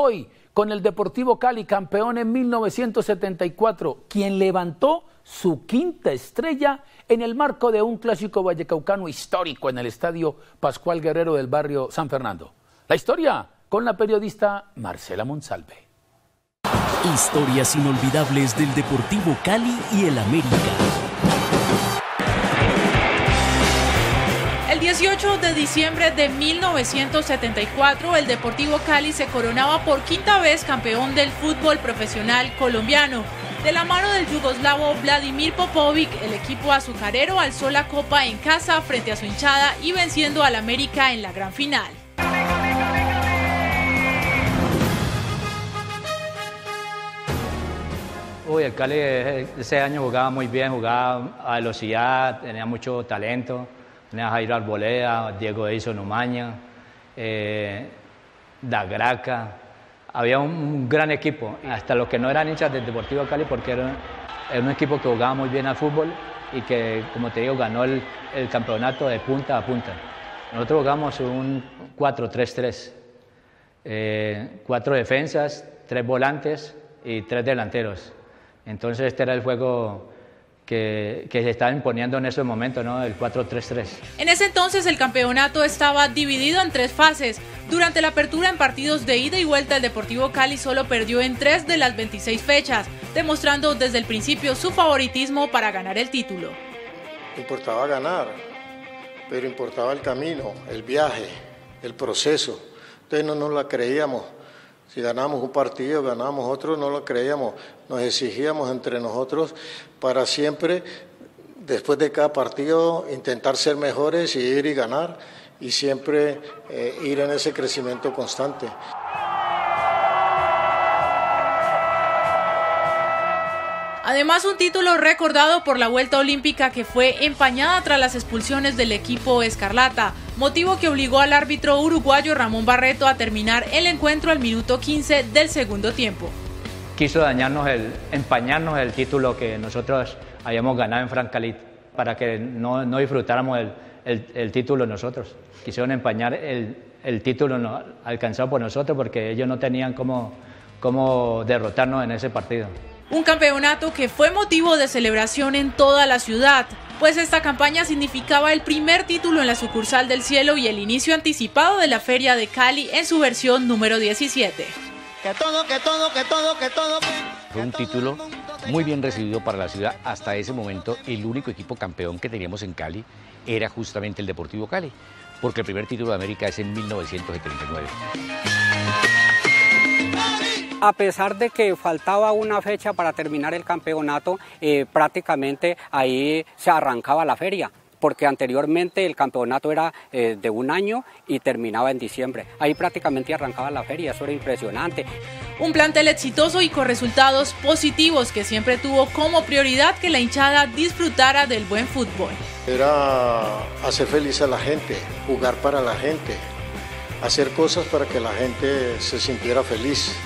hoy con el Deportivo Cali, campeón en 1974, quien levantó su quinta estrella en el marco de un clásico vallecaucano histórico en el Estadio Pascual Guerrero del barrio San Fernando. La historia con la periodista Marcela Monsalve. Historias inolvidables del Deportivo Cali y el América. El 18 de diciembre de 1974, el Deportivo Cali se coronaba por quinta vez campeón del fútbol profesional colombiano. De la mano del yugoslavo Vladimir Popovic, el equipo azucarero alzó la copa en casa frente a su hinchada y venciendo al América en la gran final. Uy, el Cali ese año jugaba muy bien, jugaba a velocidad, tenía mucho talento. A Jairo Arboleda, Diego Edison Umaña, eh, Dagraca. Había un, gran equipo, hasta los que no eran hinchas del Deportivo Cali, porque era, un equipo que jugaba muy bien al fútbol y que, como te digo, ganó el, campeonato de punta a punta. Nosotros jugamos un 4-3-3. Eh, cuatro defensas, tres volantes y tres delanteros. Entonces este era el juego que, se estaba imponiendo en ese momento, ¿no? El 4-3-3. En ese entonces el campeonato estaba dividido en tres fases. Durante la apertura en partidos de ida y vuelta, el Deportivo Cali solo perdió en tres de las 26 fechas, demostrando desde el principio su favoritismo para ganar el título. Importaba ganar, pero importaba el camino, el viaje, el proceso. Entonces no nos la creíamos. Si ganamos un partido, ganamos otro, no lo creíamos. Nos exigíamos entre nosotros para siempre, después de cada partido, intentar ser mejores y ir y ganar y siempre eh, ir en ese crecimiento constante. Además, un título recordado por la vuelta olímpica que fue empañada tras las expulsiones del equipo Escarlata, motivo que obligó al árbitro uruguayo Ramón Barreto a terminar el encuentro al minuto 15 del segundo tiempo. Quiso dañarnos el, empañarnos el título que nosotros habíamos ganado en Francalit para que no, disfrutáramos el, título nosotros. Quisieron empañar el, título alcanzado por nosotros porque ellos no tenían cómo, cómo derrotarnos en ese partido. Un campeonato que fue motivo de celebración en toda la ciudad, pues esta campaña significaba el primer título en la sucursal del cielo y el inicio anticipado de la Feria de Cali en su versión número 17. Que todo, que todo, que todo, que todo. Fue un título muy bien recibido para la ciudad. Hasta ese momento, el único equipo campeón que teníamos en Cali era justamente el Deportivo Cali, porque el primer título de América es en 1979 a pesar de que faltaba una fecha para terminar el campeonato, eh, prácticamente ahí se arrancaba la feria porque anteriormente el campeonato era eh, de un año y terminaba en diciembre. Ahí prácticamente arrancaba la feria, eso era impresionante. Un plantel exitoso y con resultados positivos que siempre tuvo como prioridad que la hinchada disfrutara del buen fútbol. Era hacer feliz a la gente, jugar para la gente, hacer cosas para que la gente se sintiera feliz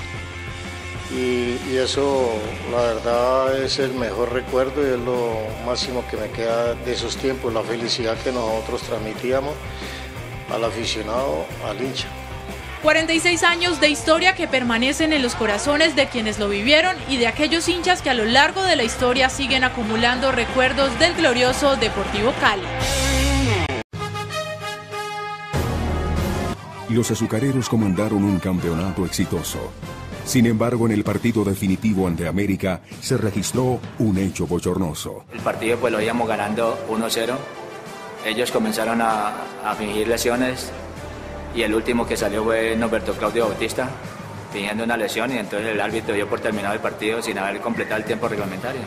y, eso la verdad es el mejor recuerdo y es lo máximo que me queda de esos tiempos, la felicidad que nosotros transmitíamos al aficionado, al hincha. 46 años de historia que permanecen en los corazones de quienes lo vivieron y de aquellos hinchas que a lo largo de la historia siguen acumulando recuerdos del glorioso Deportivo Cali. Los azucareros comandaron un campeonato exitoso sin embargo, en el partido definitivo ante América se registró un hecho bochornoso. El partido pues lo íbamos ganando 1-0. Ellos comenzaron a, fingir lesiones y el último que salió fue Norberto Claudio Bautista, fingiendo una lesión y entonces el árbitro dio por terminado el partido sin haber completado el tiempo reglamentario.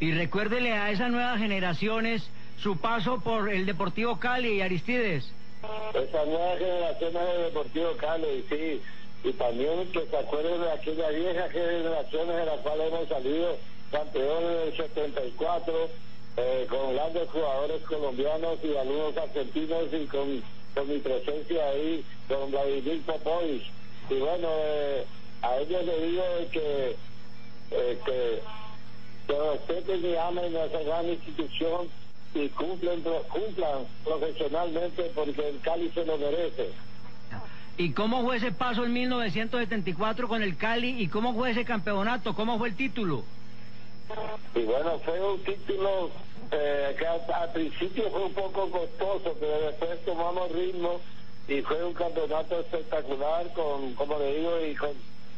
Y recuérdele a esas nuevas generaciones su paso por el Deportivo Cali y Aristides. Esas nuevas generaciones del Deportivo Cali, sí y también que se acuerden de aquellas viejas generaciones de las cuales hemos salido campeones del 74, eh, con grandes jugadores colombianos y algunos argentinos y con, mi presencia ahí, con Vladimir Popovich. Y bueno, eh, a ellos les digo que, eh, que, respeten y amen esa gran institución y cumplen, cumplan profesionalmente porque el Cali se lo merece. ¿Y cómo fue ese paso en 1974 con el Cali? ¿Y cómo fue ese campeonato? ¿Cómo fue el título? Y bueno, fue un título eh, que al, principio fue un poco costoso, pero después tomamos ritmo y fue un campeonato espectacular con, como le digo, y con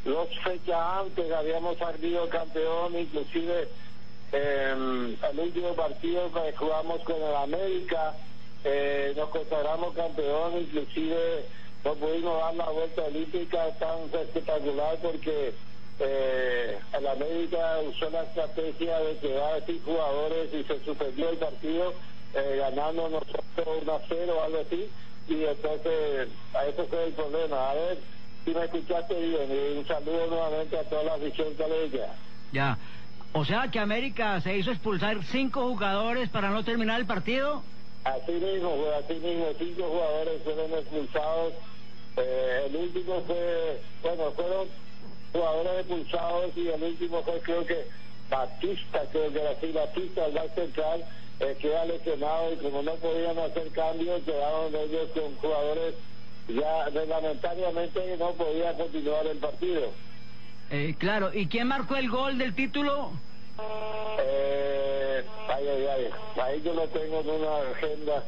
dos fechas antes habíamos salido campeón, inclusive eh, el último partido que jugamos con el América, eh, nos consagramos campeón, inclusive no pudimos dar la vuelta olímpica tan espectacular porque eh, el América usó la estrategia de quedar sin jugadores y se suspendió el partido eh, ganando nosotros 1 a 0 o algo así y entonces a eso fue el problema. A ver si me escuchaste bien y un saludo nuevamente a toda la afición caleña. Ya. O sea que América se hizo expulsar cinco jugadores para no terminar el partido. Así mismo, así mismo, cinco jugadores fueron expulsados. Eh, el último fue, bueno, fueron jugadores expulsados y el último fue creo que Batista, creo que era así, Batista, el más central, eh, queda lesionado y como no podían hacer cambios, quedaron ellos con jugadores ya reglamentariamente no podía continuar el partido. Eh, claro, ¿y quién marcó el gol del título? Eh, ay, ay, ay, ahí yo lo tengo en una agenda.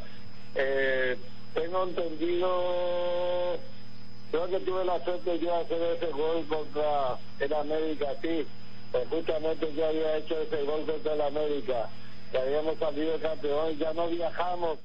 Eh, tengo entendido, que tuve la suerte yo hacer ese gol contra el América, sí. Pues justamente yo había hecho ese gol contra el América, que habíamos salido campeón, ya no viajamos.